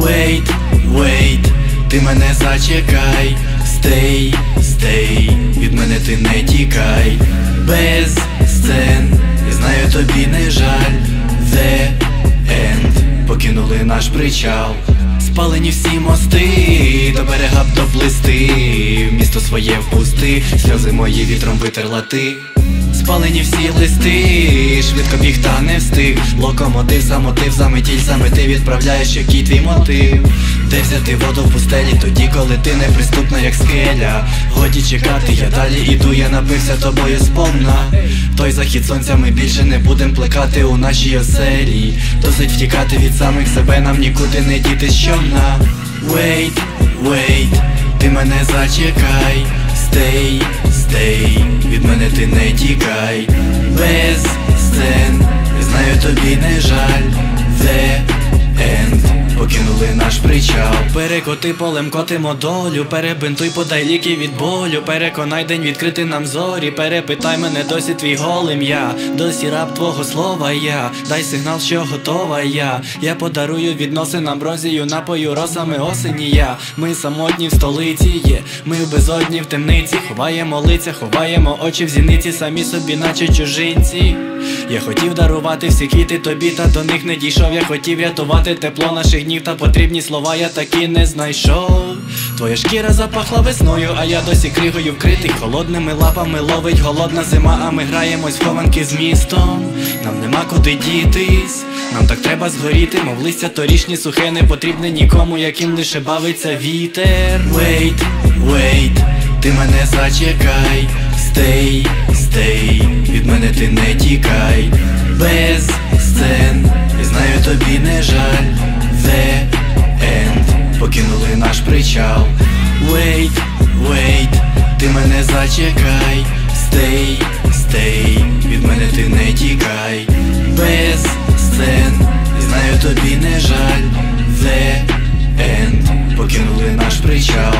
Wait, wait, ти мене зачекай, Stay, stay, від мене ти не тікай, без сцен, знаю тобі не жаль, The end, покинули наш причал. Спалені всі мости, до берега б доплисти, своє впусти, сльози мої вітром витерла ти. Спалені всі листи, швидко біг та не встиг. Локомотив, замотив, заметіль, саме ти відправляєш, який твій мотив. Де взяти воду в пустелі, тоді, коли ти неприступна, як скеля? Годі чекати, я далі іду, я напився тобою сповна. Той захід сонця ми більше не будем плекати у нашій оселі. Досить втікати від самих себе, нам нікуди не діти щомна Wait, wait, ти мене зачекай, stay, stay, від мене ти не тікай, без сцен, знаю тобі не жаль, Перекоти полем котимо долю, перебинтуй, подай ліки від болю, переконай день відкрити нам зорі, перепитай мене досі твій голим я, досі раб твого слова я, дай сигнал, що готова я. Я подарую відносин амброзію, напою росами осені я. Ми самотні в столиці є, ми в безодні в темниці, ховаємо лиця, ховаємо очі в зіниці, самі собі, наче чужинці. Я хотів дарувати всі квіти тобі, та до них не дійшов. Я хотів рятувати тепло наших днів, та потрібні слова я не знайшов. Твоя шкіра запахла весною, а я досі кригою вкритий. Холодними лапами ловить голодна зима, а ми граємось в хованки з містом. Нам нема куди дітись, нам так треба згоріти, мов листя торішні сухе, не потрібне нікому, яким лише бавиться вітер. Wait, wait, ти мене зачекай, stay, stay, від мене ти не тікай, без причал. Wait, wait, ти мене зачекай. Stay, stay, від мене ти не тікай. Без сцен, знаю тобі не жаль. The end, покинули наш причал.